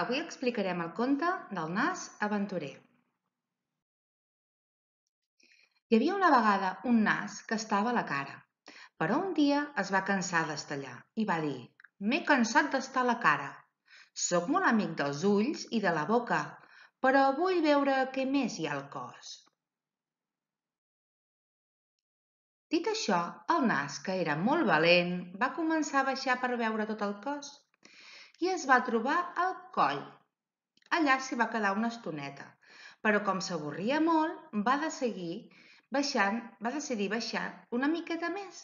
Avui explicarem el conte del nas aventurer. Hi havia una vegada un nas que estava a la cara, però un dia es va cansar d'estar i va dir «M'he cansat d'estar a la cara. Soc molt amic dels ulls i de la boca, però vull veure què més hi ha al cos». Dit això, el nas, que era molt valent, va començar a baixar per veure tot el cos i es va trobar al coll. Allà s'hi va quedar una estoneta, però com s'avorria molt, va decidir baixant, va decidir baixar una miqueta més.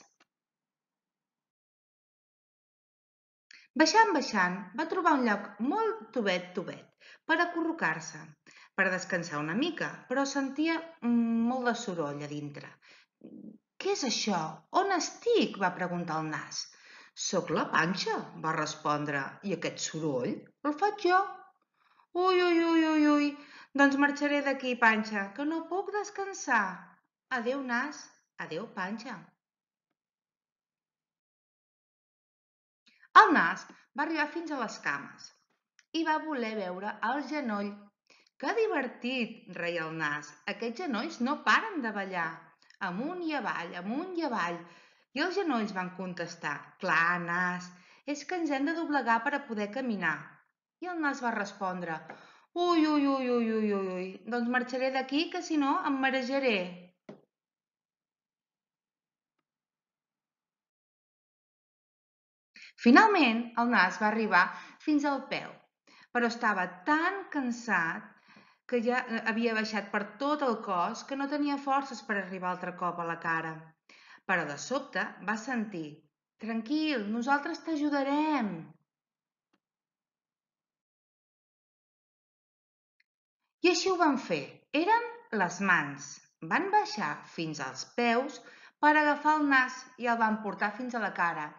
Baixant, baixant, va trobar un lloc molt tubet, tubet, per acurrucar-se, per descansar una mica, però sentia molt de soroll a dintre. Què és això? On estic? va preguntar el nas. Soc la panxa, va respondre, i aquest soroll el faig jo. Ui, ui, ui, ui, ui, doncs marxaré d'aquí, panxa, que no puc descansar. Adéu, nas, adéu, panxa. El nas va arribar fins a les cames i va voler veure el genoll. Que divertit, reia el nas. Aquests genolls no paren de ballar. Amunt i avall, amunt i avall. I els genolls van contestar, clar, nas, és que ens hem de doblegar per a poder caminar. I el nas va respondre, ui, ui, ui, ui, ui, ui, ui, doncs marxaré d'aquí que si no em marejaré. Finalment, el nas va arribar fins al peu, però estava tan cansat que ja havia baixat per tot el cos que no tenia forces per arribar altre cop a la cara però de sobte va sentir «Tranquil, nosaltres t'ajudarem!» I així ho van fer. Eren les mans. Van baixar fins als peus per agafar el nas i el van portar fins a la cara,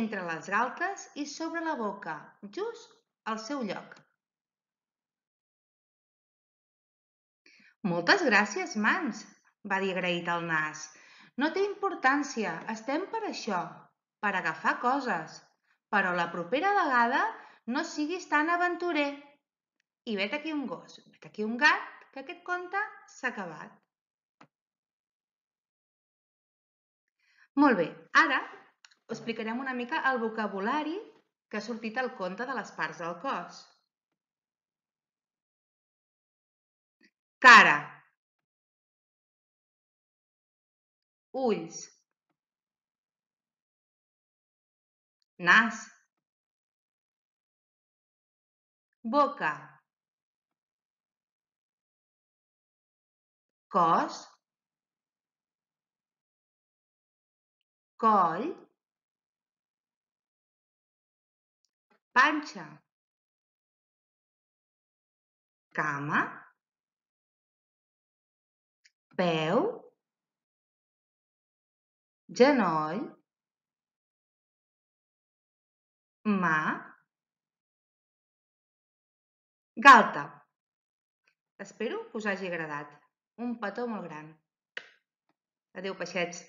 entre les galtes i sobre la boca, just al seu lloc. Moltes gràcies, mans, va dir agraït el nas. No té importància, estem per això, per agafar coses. Però la propera vegada no siguis tan aventurer. I vet aquí un gos, vet aquí un gat, que aquest conte s'ha acabat. Molt bé, ara us explicarem una mica el vocabulari que ha sortit al conte de les parts del cos. Cara, ulls. Nas. Boca. Cos. Coll. Panxa. Cama. Peu genoll mà galta. Espero que us hagi agradat. Un petó molt gran. Adéu, peixets.